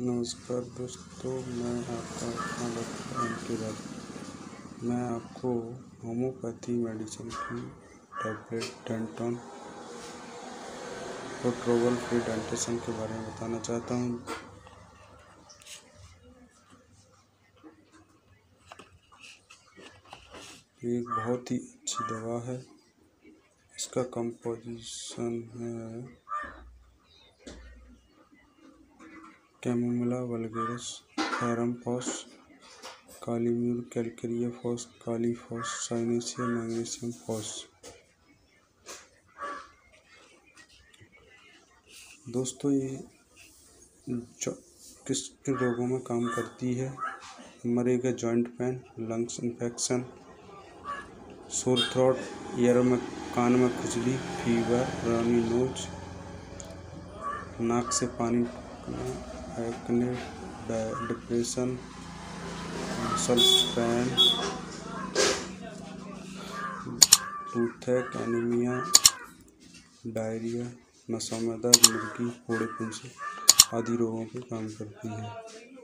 नमस्कार दोस्तों, मैं आपका अपना डॉक्टर एम के राज। मैं आपको होम्योपैथी मेडिसिन की टैबलेट डेंटॉन और ट्रोवल फ्री डेंटेशन के बारे में बताना चाहता हूँ। एक बहुत ही अच्छी दवा है। इसका कंपोजिशन है chamomilla, vulgaris ferrum phos kali mur, calcarea phos kali phos साइनेसिया, magnesium phos. दोस्तों, ये जो किस किन रोगों में काम करती है, मरेगा joint pain, lungs infection, sore throat ear में, कान में खुजली, फीवर, रानी नोच नाक से पानी acne depression muscle toothache anaemia diarrhoea नशा में दर्द, मुर्गी फोड़े आदि रोगों पर काम करती है।